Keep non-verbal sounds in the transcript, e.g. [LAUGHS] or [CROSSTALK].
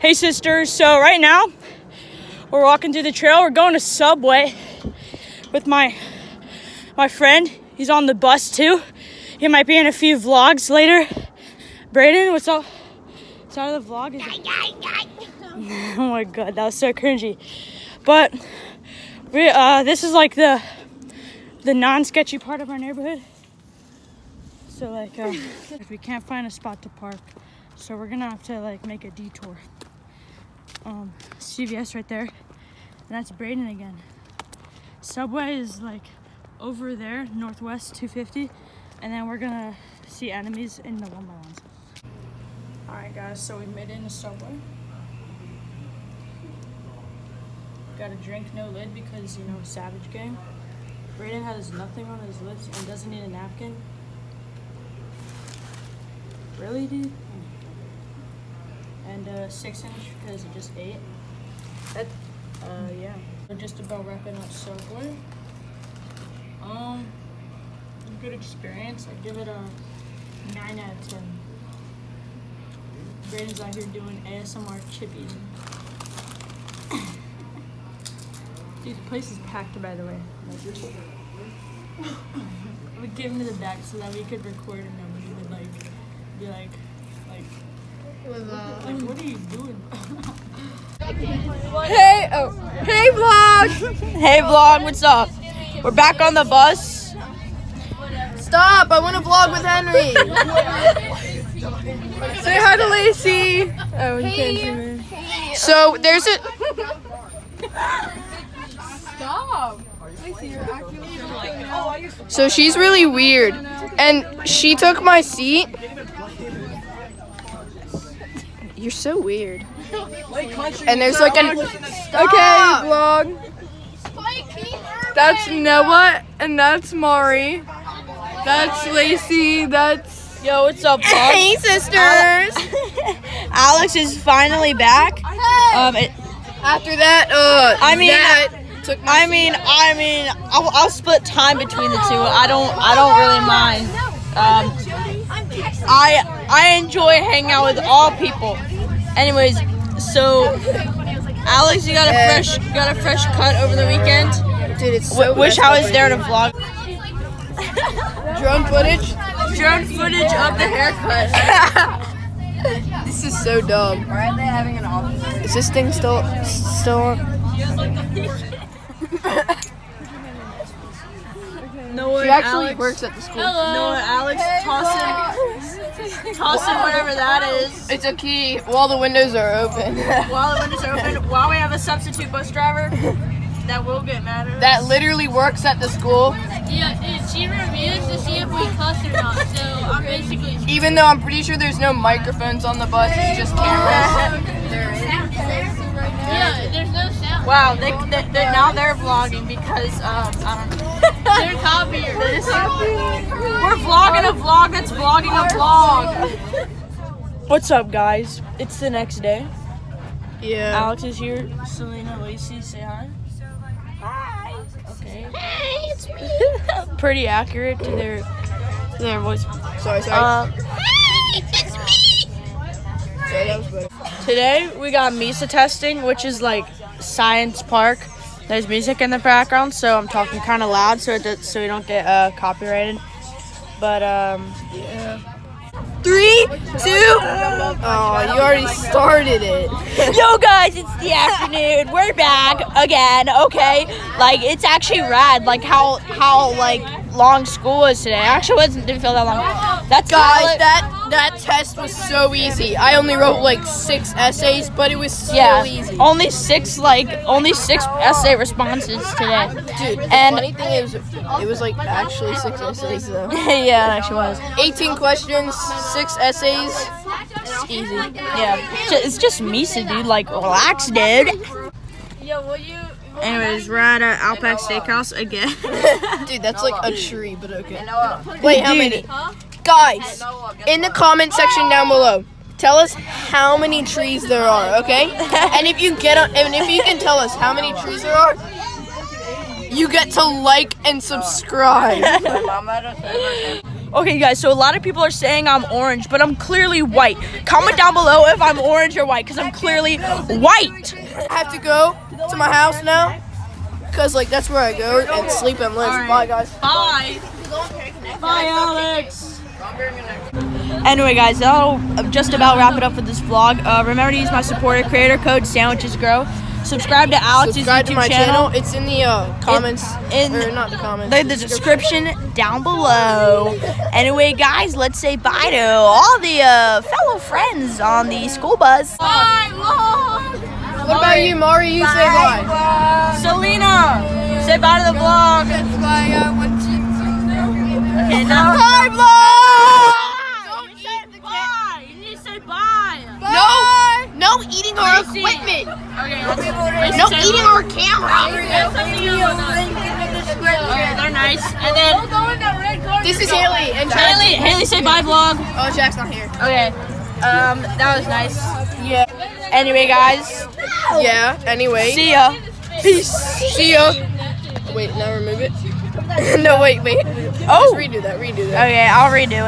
Hey sisters, so right now we're walking through the trail. We're going to Subway with my my friend. He's on the bus too. He might be in a few vlogs later. Brayden, what's up? It's out of the vlog. [LAUGHS] Oh my god, that was so cringy. But we uh this is like the the non-sketchy part of our neighborhood. So like uh, if [LAUGHS] we can't find a spot to park. So we're gonna have to like make a detour um, CVS right there. And that's Braden again. Subway is like over there, Northwest 250. And then we're gonna see enemies in the one by ones. Alright guys, so we made it in the Subway. Got a drink, no lid because, you know, Savage Game. Braden has nothing on his lips and doesn't need a napkin. Really, dude? And uh, six inch because it just ate. That, uh, yeah. We're just about wrapping up Subway. Um, good experience. I give it a nine out of ten. Braden's out here doing ASMR chippies. [COUGHS] Dude, the place is packed, by the way. [COUGHS] we gave him to the back so that we could record and nobody would like be like. Uh, like, what are you doing? [LAUGHS] Hey, oh, hey vlog. hey vlog, what's up? We're back on the bus. Stop! I want to vlog with Henry. [LAUGHS] Say hi to Lacey. Oh, you can't see me. So there's a. Stop. Lacey, So she's really weird, and she took my seat. You're so weird. And there's like an. Okay, vlog. That's Noah, and that's Mari. That's Lacey. That's. Yo, what's up, [LAUGHS] vlog? Hey, sisters. [LAUGHS] Alex is finally back. Um, it, After that, uh, I mean, that took my I mean, I mean, I'll, I'll split time between the two. I don't, I don't really mind. Um, I, I enjoy hanging out with all people. Anyways, so Alex, you got a fresh, you got a fresh cut over the weekend. dude, it's W- wish messed I was there to vlog. Drone footage. Drone footage of the haircut. [LAUGHS] This is so dumb. Why are they having an office? Is this thing still still on? [LAUGHS] Noah, She actually Alex, works at the school. Noah, Alex, tossing, tossing whatever that is. It's a key while the windows are open. [LAUGHS] While the windows are open, while we have a substitute bus driver, that will get mad at us. that literally works at the school, Yeah, and she reviews to see if we cuss or not. So I'm basically. even though I'm pretty sure there's no microphones on the bus. It's just cameras. Yeah, there's no sound. Wow, they, they, they now they're vlogging because um I don't know. They're copiers. We're vlogging a vlog that's vlogging a vlog. What's up, guys? It's the next day. Yeah. Alex is here. Selena, Lacey, say hi. Hi. Okay. Hey, it's me. [LAUGHS] Pretty accurate to their to their voice. Sorry, sorry. Um, sorry that was better. Today we got Misa testing, which is like science park. There's music in the background, so I'm talking kind of loud, so it does, so we don't get uh, copyrighted. But um, Yeah. Three, two. Oh, you already started it. [LAUGHS] yo guys, it's the afternoon. We're back again. Okay, like it's actually rad. Like how how like long school was today. Actually, wasn't didn't feel that long. That's Guys, Alex- that that test was so easy. I only wrote like six essays, but it was so yeah, easy. only six like only six essay responses today. Dude, the And- funny thing is, it was like actually six essays though. [LAUGHS] yeah, it actually was. 18 questions, six essays. It's easy. Yeah, it's ju- it's just Misa, dude. Like, relax, dude. Yo, will you? Anyways, we're at uh, Outback Steakhouse again. [LAUGHS] Dude, that's like a tree, but okay. Wait, how many? Guys, in the comment section down below, tell us how many trees there are, okay? And if you get, a, and if you can tell us how many trees there are, you get to like and subscribe. [LAUGHS] Okay, guys, so a lot of people are saying I'm orange, but I'm clearly white. Comment down below if I'm orange or white, because I'm clearly white. I have to go to my house now. Cause like that's where I go and sleep and live. Bye guys. Bye. Bye, Alex. Anyway, guys, that'll just about wrap it up for this vlog. Uh, remember to use my supporter creator code Sandwiches Grow. Subscribe to Alex's Subscribe YouTube to my channel. It's in the uh, comments. in- or not the comments. the, the description down below. Anyway, guys, let's say bye to all the uh, fellow friends on the school bus. Bye, vlog. What about you, Mari? You say bye. Selena, say bye to the vlog. Okay, now. Bye, vlog. You need to say bye. You need to say bye. No, no eating our equipment. Okay, No eating our camera. Okay, they're nice. And then This is Haley and Jack. Haley, Haley, say bye, vlog. Oh, Jack's not here. Okay. Um, that was nice. Yeah. Anyway, guys, Yeah. Anyway. see ya. Peace. See ya. Wait, now remove it. [LAUGHS] no, wait, wait. Oh. Just redo that. Redo that. Okay, I'll redo it.